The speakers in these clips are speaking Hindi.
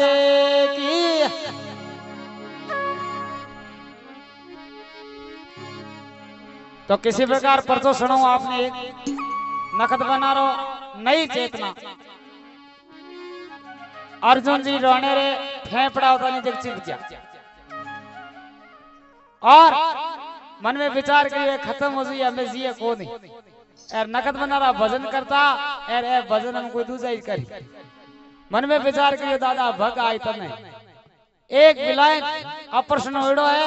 की तो किसी प्रकार सुनो आपने एक नखत बना रो नई चेतना। अर्जुन जी रोने रे फेफड़ा होता नहीं चिप गया। और मन में विचार करिए खत्म हो जाइए हमें जिए को नहीं यार नकद बना रहा भजन करता यार भजन हम कोई दूसरा ही करी। मन में विचार करिए दादा, भग आई तने एक विलायक ऑपरेशन होड़ो है,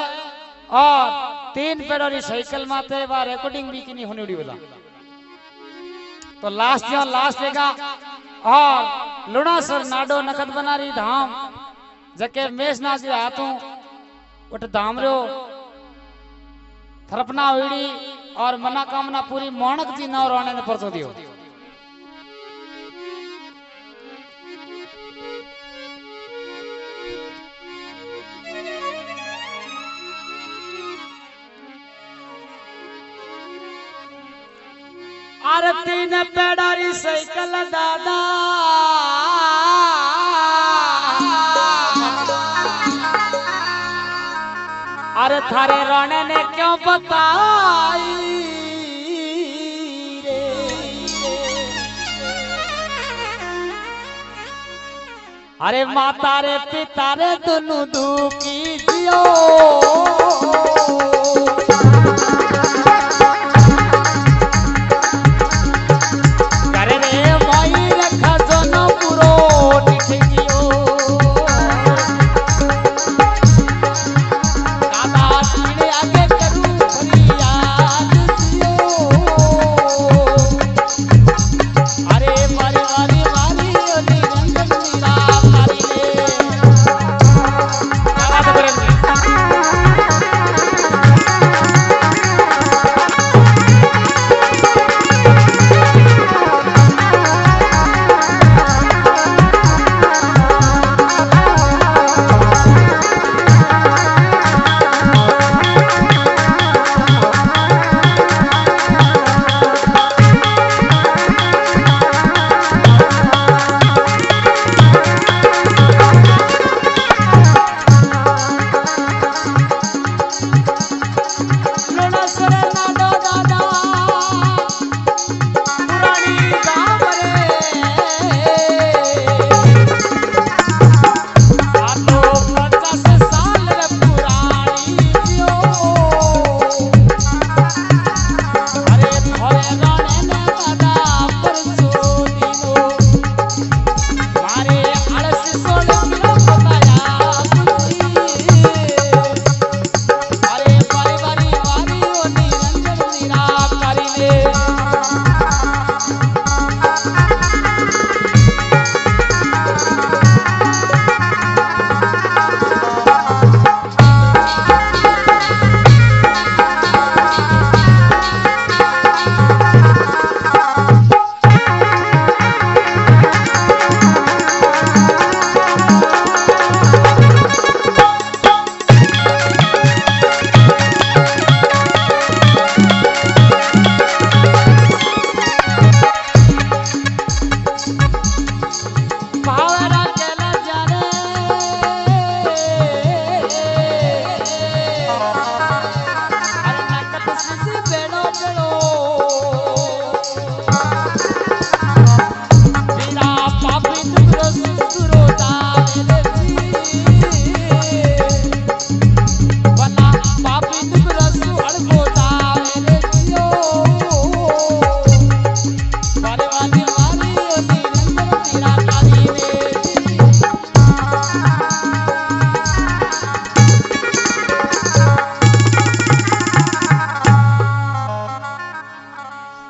और तीन पेड़ोरी साइकिल माते बा रिकॉर्डिंग भी की नहीं होने उड़ी बोला तो लास्ट जो लास्ट लेगा और लुणासर नाडो नकद बना रही धाम, जके मेष ना जी हाथों उठ धाम रो थरपना हुईड़ी और मनोकामना पूरी मोणक जी न रोने ने परसो दियो। आरती ने पेड़ारी साइकिल दादा। अरे थारे रोने ने क्यों बताई? रे अरे माता रे पिता रे दोनों दुखी जियो।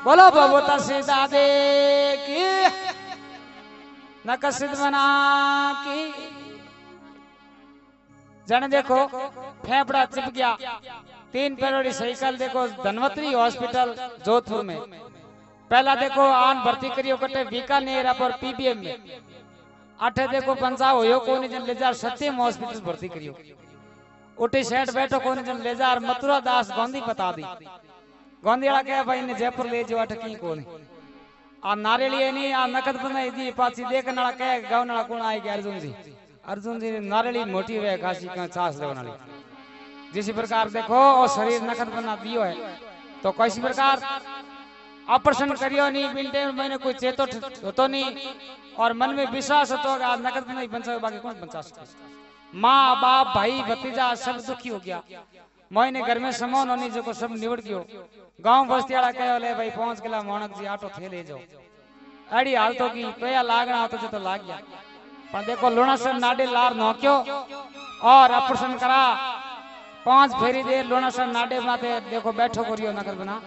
बोलो भगवता सीता दे की। नकसित बना की। जन देखो, फेफड़ा चिप गया। तीन पैरोड़ी साइकिल देखो, धनवंतरी हॉस्पिटल, जोधपुर में। पहला देखो, आन भर्ती करियो कटे, बीकानेर पर पीबीएम में। अठे देखो पंजाब होयो कोनी जन लेजार, सत्यम हॉस्पिटल भर्ती करियो। उठी सेठ बैठो कोनी जन लेजार, मथुरा दास गांधी बता दी। गांधी वाला कहे भाई ने जयपुर ले जो अठ की कोनी आ नारेली है नहीं, आ नकद बनाई दी पाची देख नाला कहे, गाँव नाला कौन आई गया अर्जुन जी? अर्जुन ने नारली मोटी हुए घासी का चास ले बना जिस प्रकार देखो और शरीर नकद बना दियो है तो कैसी प्रकार? ऑपरेशन करियो नहीं में मैंने कोई चेतो होतो नहीं, और मन में विश्वास होतो कि आज नकद नहीं बन सके, बाकी कौन बचा सके माँ, बाप, भाई, भतीजा, सब दुखी हो गया। मैंने घर में सामान होनी जो को सब निवड़ गयो। गाँव बस्ती वाला कहो ले भाई पहुँच गया मोणक जी ऑटो थे ले जाओ। अड़ी हाल तो की पया लागना होतो जो तो लाग गया। पर देखो लुणासर नाडे लार नोक्यो और ऑपरेशन करा। पाँच फेरी दे लुणासर नाडे बनाते देखो बैठो करियो नकद बना।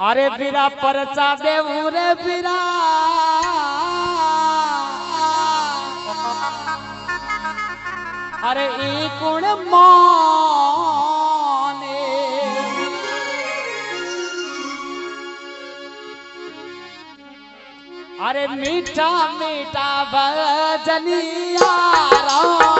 अरे बीरा परचा देवू रे बीरा अरे ई कुण माने। अरे मीठा मीठा भजनिया रोणा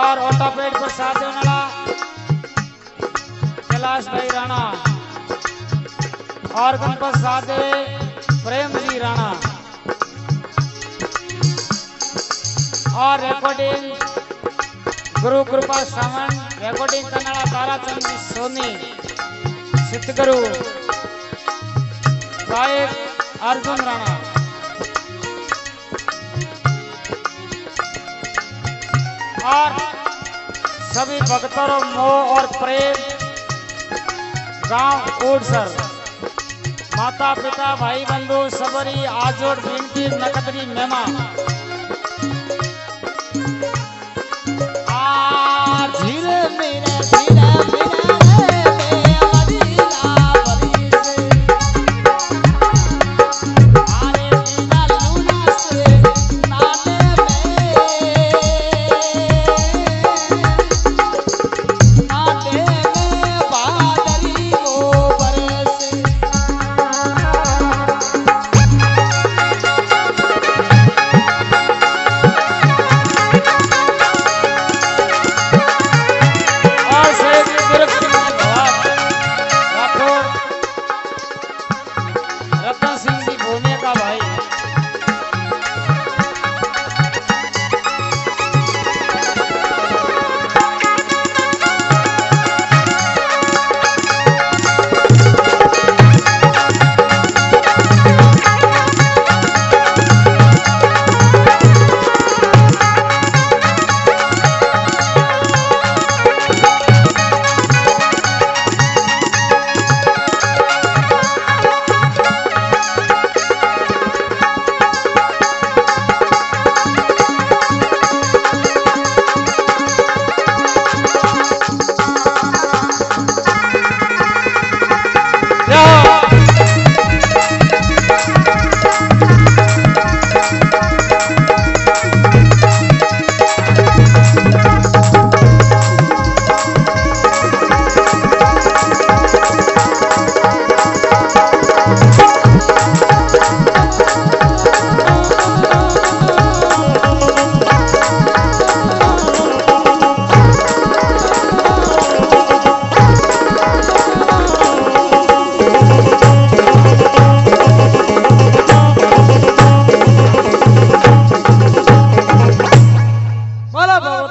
और ऑटोपेट प्रसाद देवनाला कैलाश भाई राणा और गणपत साधे प्रेम जी राणा। और रिकॉर्डिंग गुरु कृपा सावन रिकॉर्डिंग कन्नड़ा ताराचंद सोनी, सिद्धगुरु, गायक अर्जुन राणा। और सभी भक्तों मोह और प्रेम। गाँव ओडसर माता पिता भाई बंधु सबरी आजोड़ विनती नकदरी, मेमा।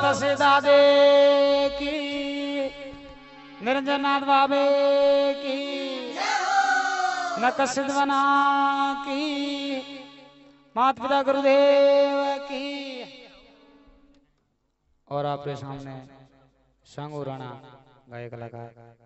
भगवत दादे की निरंजनाथ बाबे की नक सिद्धवना की माता पिता गुरुदेव की। और आपके सामने संगू राणा, गायक कलाकार।